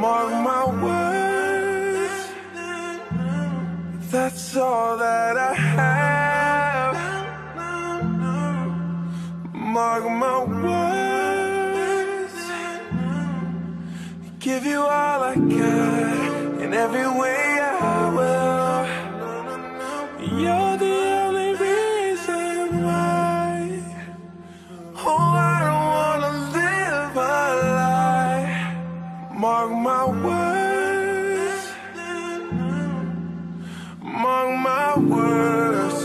Mark my words. That's all that I have. Mark my words. Give you all I got In every way. Mark my words. Mark my words.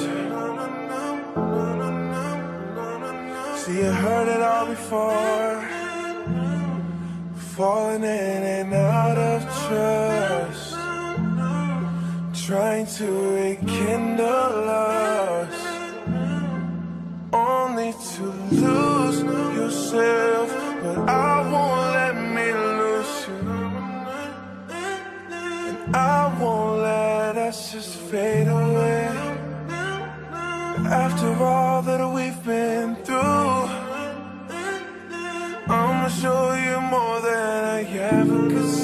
See, you heard it all before. Falling in and out of trust. Trying to rekindle us only to lose yourself, but I I won't let us just fade away. After all that we've been through, I'ma show you more than I ever could